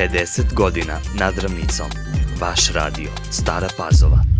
50 godina nad ravnicom. Vaš radio. Stara Pazova.